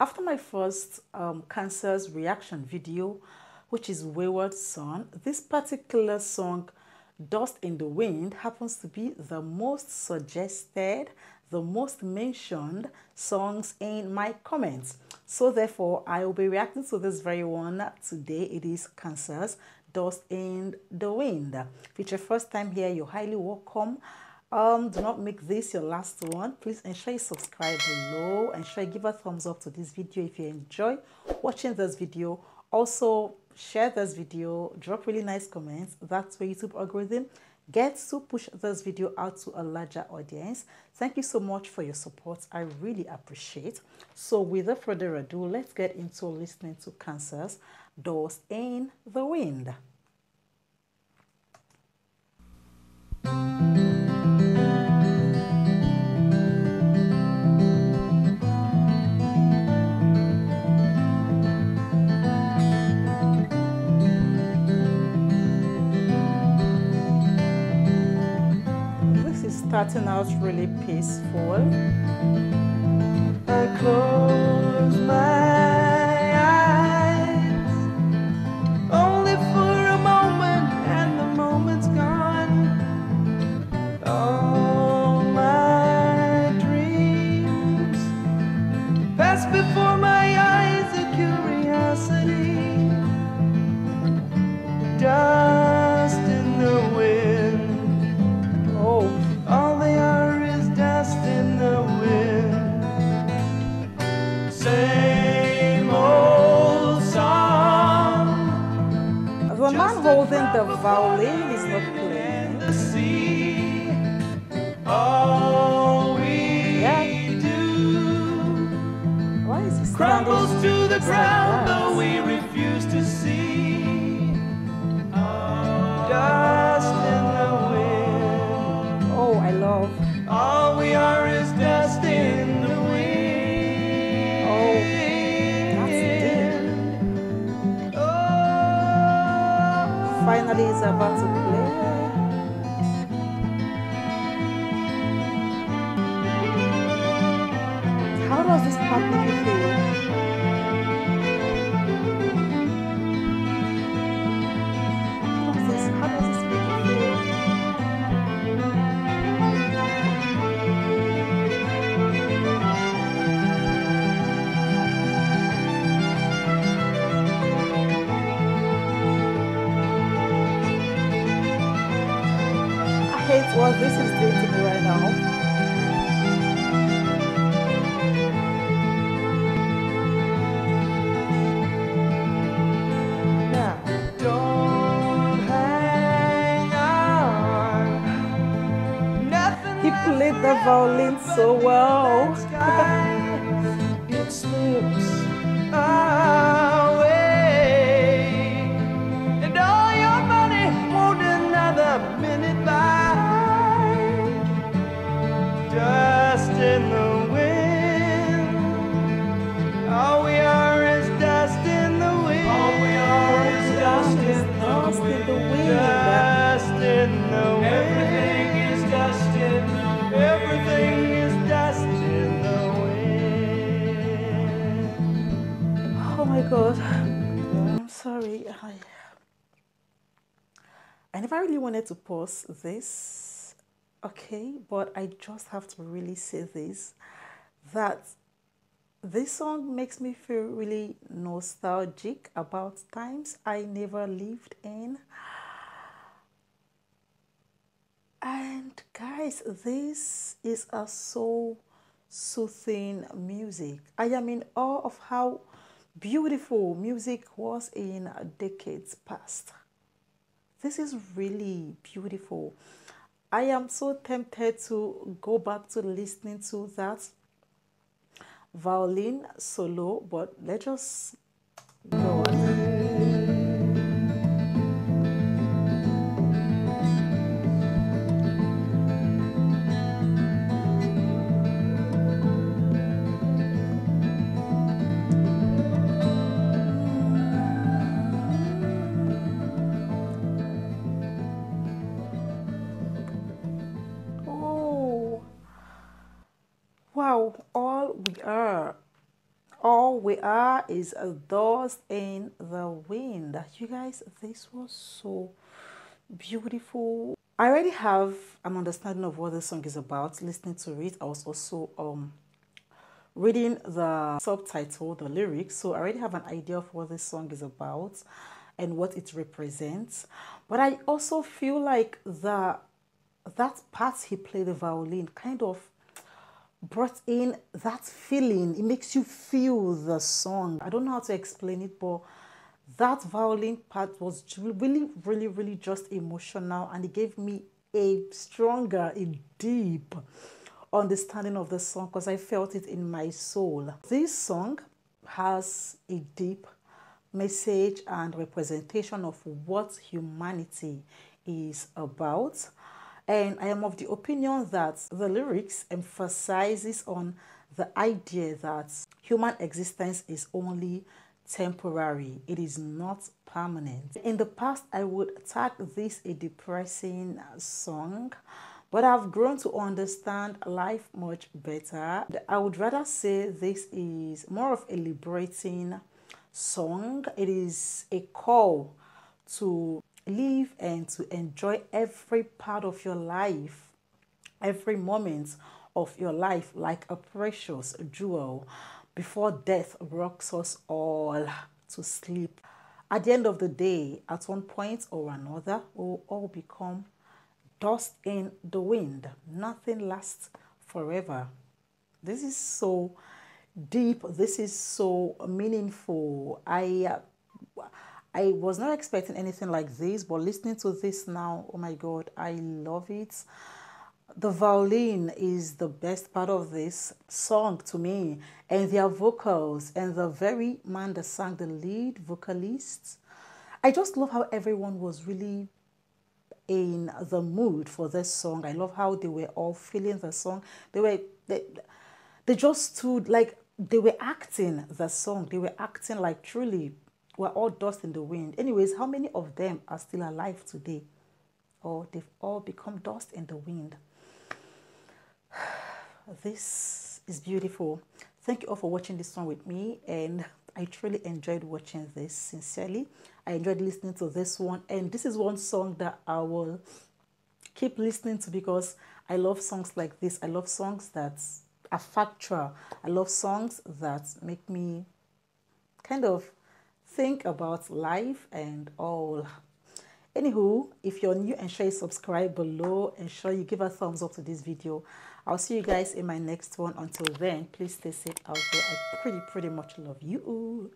After my first um, Kansas reaction video, which is Wayward Son, this particular song, Dust in the Wind, happens to be the most suggested, the most mentioned songs in my comments. So therefore, I will be reacting to this very one today. It is Kansas Dust in the Wind. If it's your first time here, you're highly welcome. Um, do not make this your last one. Please ensure you subscribe below. Ensure you give a thumbs up to this video if you enjoy watching this video. Also, share this video, drop really nice comments. That's where YouTube algorithm gets to push this video out to a larger audience. Thank you so much for your support. I really appreciate. So without further ado, let's get into listening to Kansas Dust in the Wind. Starting out really peaceful. Holding the violin is not playing. The sea, all we yeah. Why is he crumbles to the ground, though we Finally, it's about to This is doing to me right now. Now, don't hang on. He played the violin so well. it slips away, ah. Sorry. I, I never really wanted to pause this. Okay, but I just have to really say this that this song makes me feel really nostalgic about times I never lived in. And guys, this is a so soothing music. I am in awe of how beautiful music was in decades past. This is really beautiful. I am so tempted to go back to listening to that violin solo, but let's just go on. Wow, all we are. all we are is a dust in the wind. You guys, this was so beautiful. I already have an understanding of what the song is about. Listening to it, I was also um reading the subtitle, the lyrics, so I already have an idea of what this song is about and what it represents. But I also feel like the that part he played the violin kind of brought in that feeling. It makes you feel the song. I don't know how to explain it, but that violin part was really, really, really just emotional and it gave me a stronger, a deep understanding of the song because I felt it in my soul. This song has a deep message and representation of what humanity is about and I am of the opinion that the lyrics emphasizes on the idea that human existence is only temporary. It is not permanent. In the past, I would tag this a depressing song, but I've grown to understand life much better. I would rather say this is more of a liberating song. It is a call to live and to enjoy every part of your life, every moment of your life like a precious jewel before death rocks us all to sleep. At the end of the day, at one point or another, we will all become dust in the wind. Nothing lasts forever. This is so deep. This is so meaningful. I uh, I was not expecting anything like this, but listening to this now, oh my God, I love it. The violin is the best part of this song to me, and their vocals, and the very man that sang the lead vocalist. I just love how everyone was really in the mood for this song. I love how they were all feeling the song. They were they, they just stood like they were acting the song. They were acting like truly were all dust in the wind. Anyways, how many of them are still alive today? Or they've all become dust in the wind. This is beautiful. Thank you all for watching this one with me. And I truly enjoyed watching this, sincerely. I enjoyed listening to this one. And this is one song that I will keep listening to because I love songs like this. I love songs that are factual. I love songs that make me kind of think about life and all. Anywho, if you're new, ensure you subscribe below. Ensure you give a thumbs up to this video. I'll see you guys in my next one. Until then, please stay safe out there. I pretty, pretty much love you.